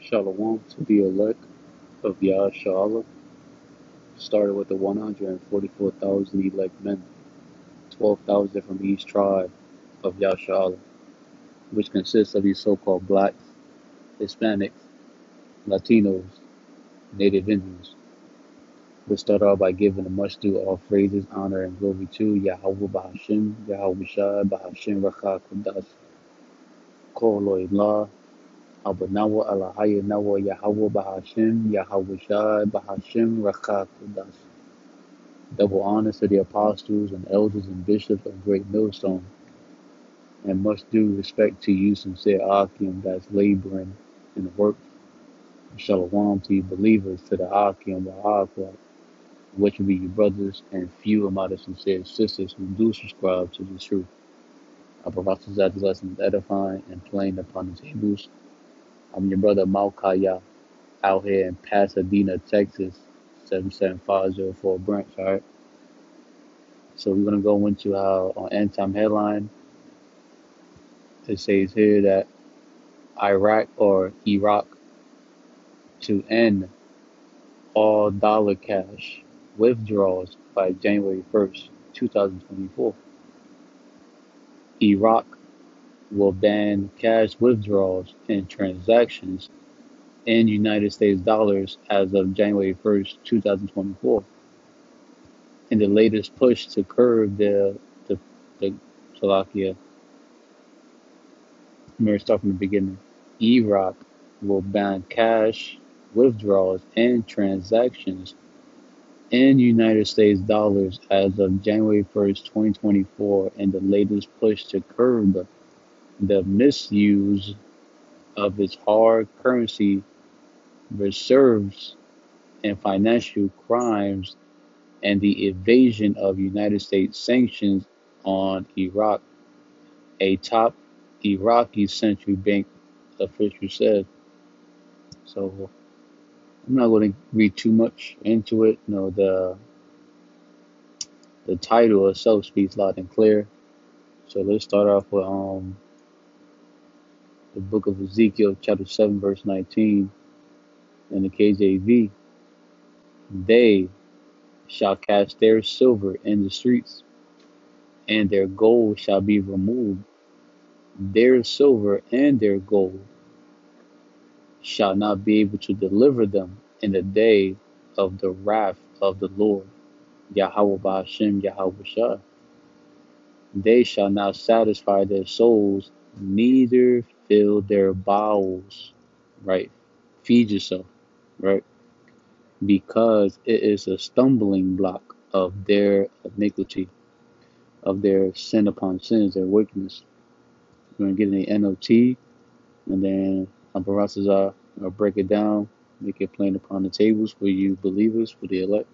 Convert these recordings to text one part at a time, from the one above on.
Shalom to the elect of Yasharahla, started with the 144,000 elect men, 12,000 from each tribe of Yasharahla, which consists of these so-called blacks, Hispanics, Latinos, Native Indians. We'll start off by giving a much due all praises, honor, and glory to Yahawah Bahasham, Yahweh Shai, Bahasham Rawchaa Qadash, Kolo Allah, Abanawa Alahaya Nawa Yahawah Bahasham, Yahweh Shai, Bahasham Rawchaa Qadash. Double honors to the apostles and elders and bishops of Great Millstone, and much due respect to you, sincere Akim, that's laboring in the work. Shalom to you believers, to the Akim, Wa'akwa, which will be your brothers, and few amount of sincere sisters who do subscribe to the truth. I provide that the lessons edifying and playing upon the tables. I'm your brother Malkiyah out here in Pasadena, Texas, 77504 branch, alright? So we're gonna go into how on end time headline it says here that Iraq or Iraq to end all dollar cash withdrawals by January 1st, 2024. Iraq will ban cash withdrawals and transactions in United States dollars as of January 1st, 2024. In the latest push to curb the the, the Slovakia, me start from the beginning. Iraq will ban cash withdrawals and transactions in United States dollars as of January 1st, 2024, in the latest push to curb the misuse of its hard currency reserves and financial crimes and the evasion of United States sanctions on Iraq, a top Iraqi central bank official said. So I'm not going to read too much into it. Know, the the title itself speaks loud and clear. So let's start off with um the book of Ezekiel, chapter 7, verse 19, in the KJV. They shall cast their silver in the streets, and their gold shall be removed. Their silver and their gold shall not be able to deliver them in the day of the wrath of the Lord. Yahawah Ba'ashem Yahweh. They shall not satisfy their souls, neither fill their bowels. Right? Feed yourself. Right? Because it is a stumbling block of their iniquity, of their sin upon sins, their wickedness. We're to get in the NOT, and then Abarazazar will break it down, make it plain upon the tables for you believers, for the elect.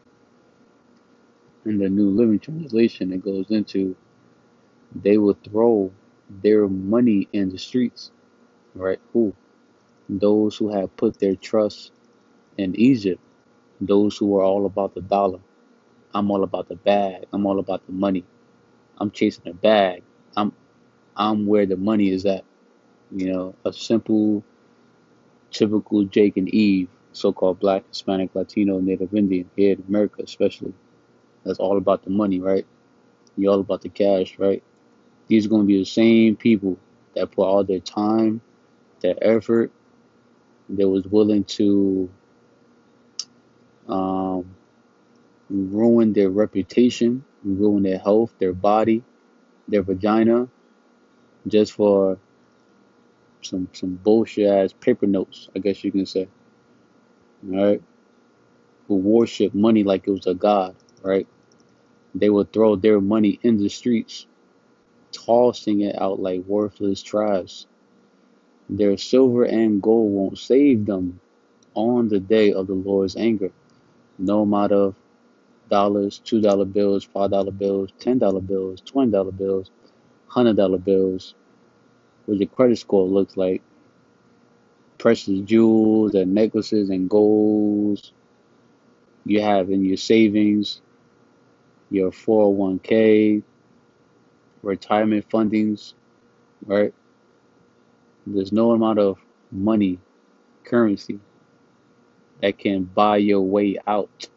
In the New Living Translation, it goes into they will throw their money in the streets, right? Who? Those who have put their trust in Egypt, those who are all about the dollar. I'm all about the bag. I'm all about the money. I'm chasing the bag. I'm I'm where the money is at. You know, a simple, typical Jake and Eve, so-called Black, Hispanic, Latino, Native Indian here in America, especially. That's all about the money, right? You're all about the cash, right? These are going to be the same people that put all their time, their effort, that was willing to um, ruin their reputation, ruin their health, their body, their vagina, just for some some bullshit ass paper notes, I guess you can say. All right, who worship money like it was a god, right? They would throw their money in the streets, tossing it out like worthless trash. Their silver and gold won't save them on the day of the Lord's anger. No amount of dollars, two dollar bills, five dollar bills, ten dollar bills, twenty dollar bills, hundred dollar bills, what your credit score looks like, precious jewels and necklaces and golds you have in your savings, your 401k, retirement fundings, right? There's no amount of money currency that can buy your way out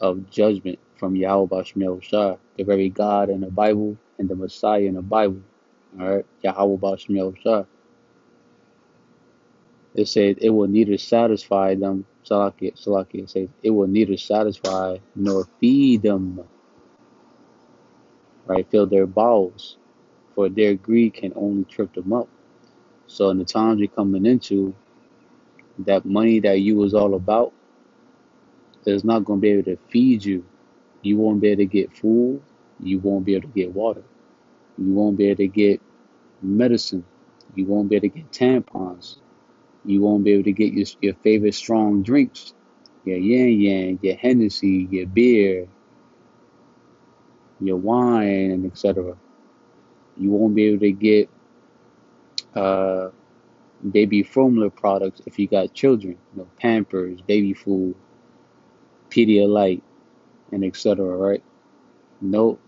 of judgment from Yahawah Bashmel Shah, the very God in the Bible and the Messiah in the Bible. All right, Yahawah Bashmel Shah. It says it will neither satisfy them. Salakia, Salakia says it will neither satisfy nor feed them, right? Fill their bowels, for their greed can only trip them up. So in the times you're coming into, that money that you was all about is not going to be able to feed you. You won't be able to get food. You won't be able to get water. You won't be able to get medicine. You won't be able to get tampons. You won't be able to get your, your favorite strong drinks, your yan yan, your Hennessy, your beer, your wine, etc. You won't be able to get uh, baby formula products if you got children, you know, Pampers, baby food, Pedialyte, and etc. Right? No,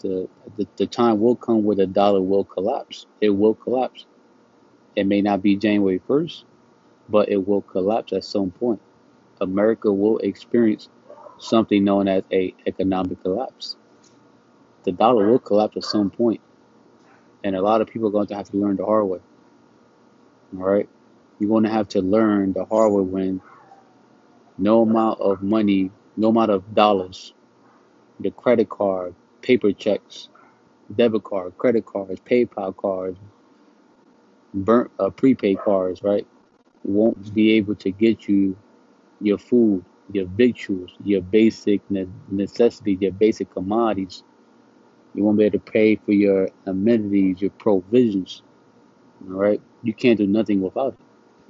the, the the time will come where the dollar will collapse. It will collapse. It may not be January first, but it will collapse at some point. America will experience something known as a economic collapse. The dollar will collapse at some point, and a lot of people are going to have to learn the hard way. All right, you're going to have to learn the hard way when no amount of money, no amount of dollars, the credit card, paper checks, debit card, credit cards, PayPal cards, burnt uh, prepaid cards, right, won't be able to get you your food, your victuals, your basic ne- necessities, your basic commodities. You won't be able to pay for your amenities, your provisions. All right, you can't do nothing without it.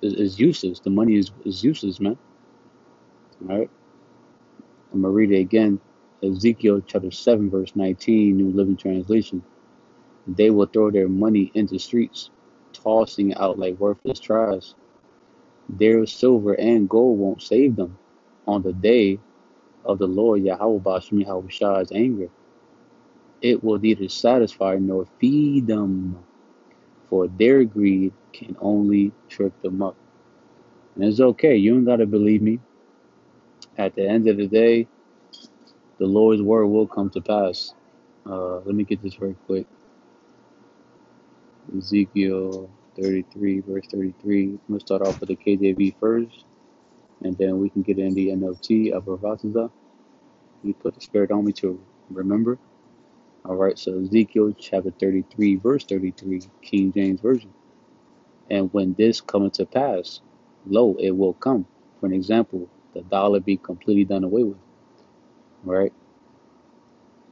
It's, it's useless. The money is, is useless, man. All right, I'm gonna read it again. Ezekiel chapter 7, verse 19, New Living Translation. They will throw their money into streets, tossing it out like worthless trash. Their silver and gold won't save them on the day of the Lord Yahawah Bashmi Shah's anger. It will neither satisfy nor feed them, for their greed can only trip them up. And it's okay, you don't gotta believe me. At the end of the day, the Lord's word will come to pass. Uh, let me get this very quick. Ezekiel 33, verse 33. I'm to start off with the KJV first, and then we can get in the NLT of Ravazza. You put the spirit on me to remember. All right, so Ezekiel chapter 33, verse 33, King James Version. And when this cometh to pass, lo, it will come. For an example, the dollar be completely done away with. Right?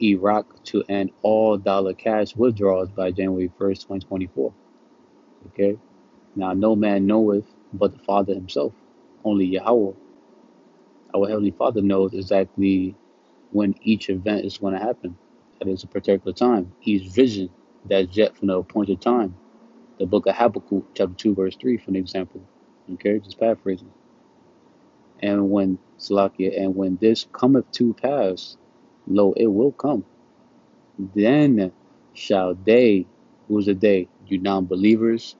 Iraq to end all dollar cash withdrawals by January 1st, 2024. Okay? Now, no man knoweth but the Father himself. Only Yahweh, our Heavenly Father, knows exactly when each event is going to happen at a particular time. Each vision that's yet from the appointed time. The book of Habakkuk, chapter 2, verse 3, for an example. Okay, just paraphrasing. And when, Salakia, and when this cometh to pass, lo, it will come. Then shall they, who's the they? You non believers,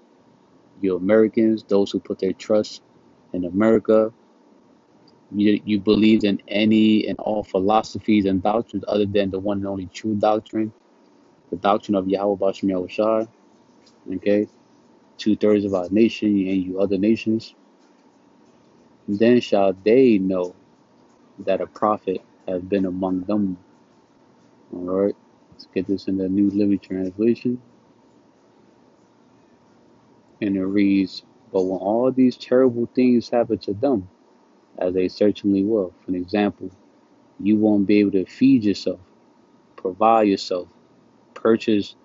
you Americans, those who put their trust in America, you, you believe in any and all philosophies and doctrines other than the one and only true doctrine, the doctrine of Yahawah Yahushua, okay? Two thirds of our nation and you other nations. Then shall they know that a prophet has been among them. All right, let's get this in the New Living Translation. And it reads, But when all these terrible things happen to them, as they certainly will, for example, you won't be able to feed yourself, provide yourself, purchase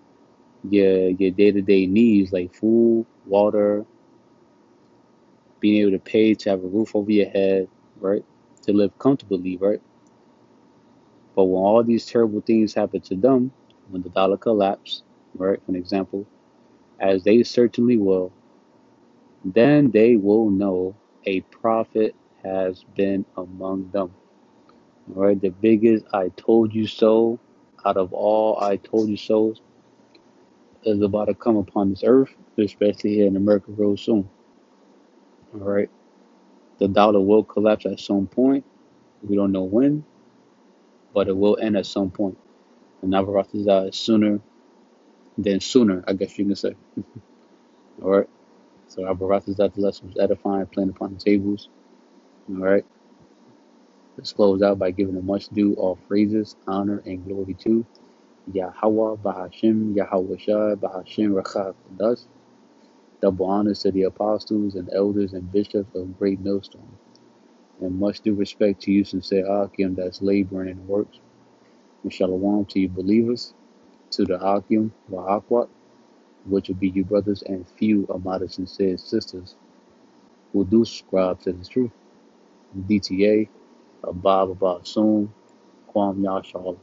your your day to day needs like food, water, being able to pay to have a roof over your head, right? To live comfortably, right? But when all these terrible things happen to them, when the dollar collapses, right? For example, as they certainly will, then they will know a prophet has been among them. All right, the biggest I told you so out of all I told you so is about to come upon this earth, especially here in America real soon. All right. The dollar will collapse at some point. We don't know when, but it will end at some point. And Navaratazah is sooner than sooner, I guess you can say. All right. So Navaratazah, the lesson was edifying, playing upon the tables. All right. Let's close out by giving a much due all praises, honor, and glory to Yahawah, Bahasham, Yahweh Shai, Bahasham, Rachab, Thus, double honors to the apostles and elders and bishops of Great Millstone. And much due respect to you, sincere Akim, that's laboring in the works. And shalom to you believers, to the Akim, Wa'akwat, which will be you brothers and few of my sincere sisters who do subscribe to the truth. DTA, Abab Abba Soon, Kwam Yashal.